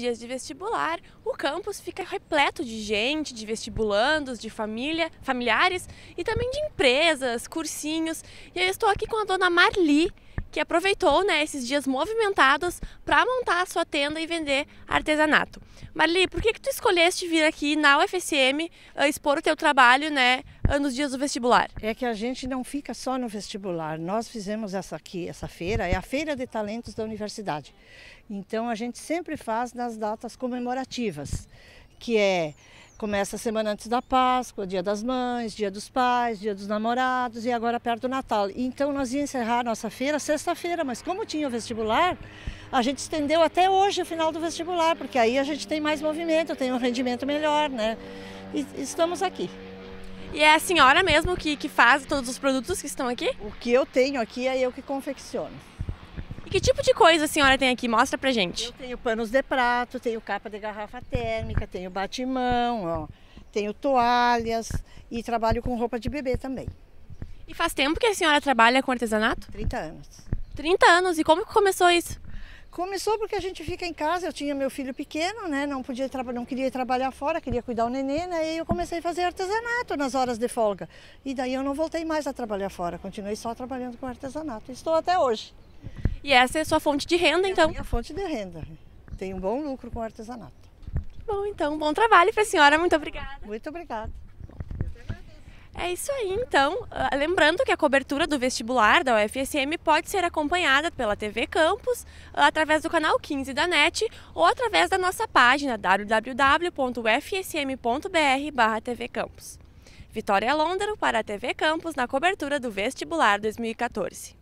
dias de vestibular, o campus fica repleto de gente, de vestibulandos, de família, familiares e também de empresas, cursinhos. E eu estou aqui com a dona Marli, que aproveitou né, esses dias movimentados para montar a sua tenda e vender artesanato. Marli, por que, que tu escolheste vir aqui na UFSM uh, expor o teu trabalho né, nos dias do vestibular? É que a gente não fica só no vestibular. Nós fizemos essa aqui, essa feira, é a Feira de Talentos da Universidade. Então a gente sempre faz nas datas comemorativas, que é Começa a semana antes da Páscoa, Dia das Mães, Dia dos Pais, Dia dos Namorados e agora perto do Natal. Então nós íamos encerrar a nossa feira sexta-feira, mas como tinha o vestibular, a gente estendeu até hoje o final do vestibular, porque aí a gente tem mais movimento, tem um rendimento melhor, né? E estamos aqui. E é a senhora mesmo que, que faz todos os produtos que estão aqui? O que eu tenho aqui é eu que confecciono. E que tipo de coisa a senhora tem aqui? Mostra pra gente. Eu tenho panos de prato, tenho capa de garrafa térmica, tenho batimão, ó, tenho toalhas e trabalho com roupa de bebê também. E faz tempo que a senhora trabalha com artesanato? 30 anos. 30 anos. E como que começou isso? Começou porque a gente fica em casa, eu tinha meu filho pequeno, né? Não podia não queria trabalhar fora, queria cuidar o neném, né? E eu comecei a fazer artesanato nas horas de folga. E daí eu não voltei mais a trabalhar fora, continuei só trabalhando com artesanato. Estou até hoje. E essa é a sua fonte de renda, então? É a minha fonte de renda. Tenho um bom lucro com artesanato. Bom, então, bom trabalho para a senhora. Muito obrigada. Muito obrigada. É isso aí, então. Ah, lembrando que a cobertura do vestibular da UFSM pode ser acompanhada pela TV Campus, ah, através do canal 15 da NET ou através da nossa página www.ufsm.br/tv Campus. Vitória Londero para a TV Campus na cobertura do vestibular 2014.